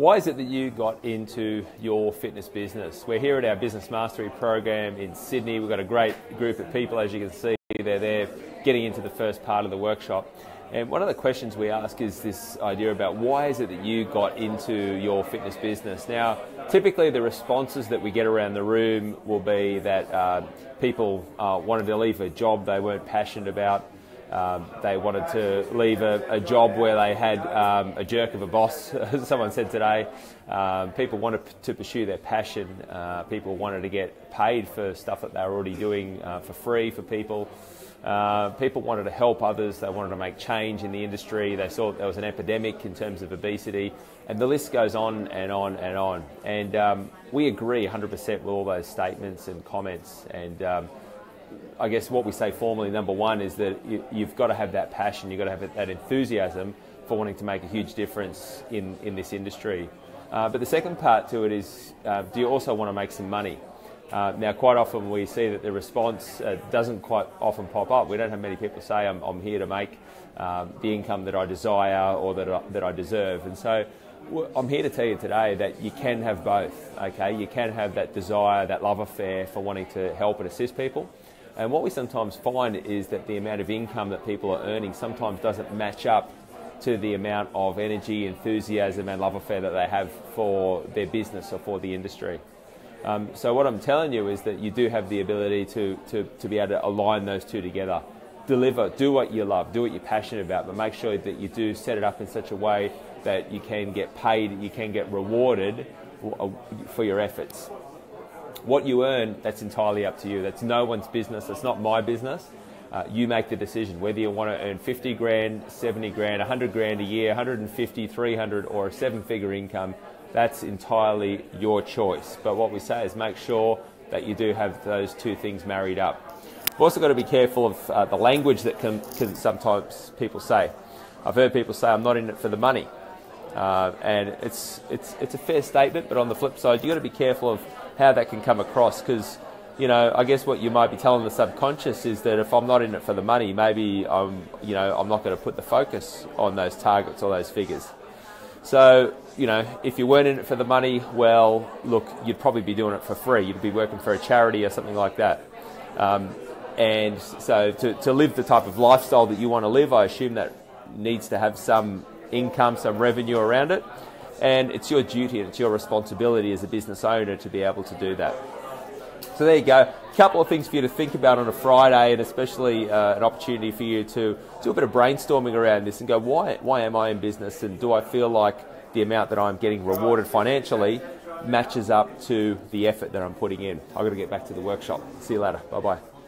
Why is it that you got into your fitness business? We're here at our Business Mastery program in Sydney. We've got a great group of people, as you can see. They're there getting into the first part of the workshop. And one of the questions we ask is this idea about why is it that you got into your fitness business? Now, typically the responses that we get around the room will be that uh, people uh, wanted to leave a job they weren't passionate about. Um, they wanted to leave a, a job where they had um, a jerk of a boss, as someone said today. Um, people wanted to pursue their passion. Uh, people wanted to get paid for stuff that they were already doing uh, for free for people. Uh, people wanted to help others. They wanted to make change in the industry. They saw there was an epidemic in terms of obesity, and the list goes on and on and on. And um, we agree 100% with all those statements and comments. And um, I guess what we say formally, number one, is that you, have got to have that passion, you've got to have that enthusiasm for wanting to make a huge difference in, in this industry. Uh, but the second part to it is uh, do you also want to make some money? Uh, now, quite often we see that the response uh, doesn't quite often pop up. We don't have many people say, I'm, I'm here to make um, the income that I desire or that I, that I deserve. And so I'm here to tell you today that you can have both, okay? You can have that desire, that love affair for wanting to help and assist people. And what we sometimes find is that the amount of income that people are earning sometimes doesn't match up to the amount of energy, enthusiasm, and love affair that they have for their business or for the industry. Um, so, what I'm telling you is that you do have the ability to, to, to be able to align those two together. Deliver, do what you love, do what you're passionate about, but make sure that you do set it up in such a way that you can get paid, you can get rewarded for your efforts. What you earn, that's entirely up to you. That's no one's business. It's not my business. Uh, you make the decision whether you want to earn 50 grand, 70 grand, 100 grand a year, 150, 300, or a seven figure income. That's entirely your choice. But what we say is make sure that you do have those two things married up. We've also got to be careful of uh, the language that can, can sometimes people say. I've heard people say, I'm not in it for the money. Uh, and it's, it's, it's a fair statement, but on the flip side, you've got to be careful of how that can come across because, you know, I guess what you might be telling the subconscious is that if I'm not in it for the money, maybe I'm, you know, I'm not going to put the focus on those targets or those figures. So, you know, if you weren't in it for the money, well, look, you'd probably be doing it for free. You'd be working for a charity or something like that. Um, and so, to, to live the type of lifestyle that you want to live, I assume that needs to have some income, some revenue around it. And it's your duty and it's your responsibility as a business owner to be able to do that. So there you go. A couple of things for you to think about on a Friday, and especially uh, an opportunity for you to do a bit of brainstorming around this and go, why, why am I in business? And do I feel like the amount that I'm getting rewarded financially matches up to the effort that I'm putting in? I've got to get back to the workshop. See you later. Bye bye.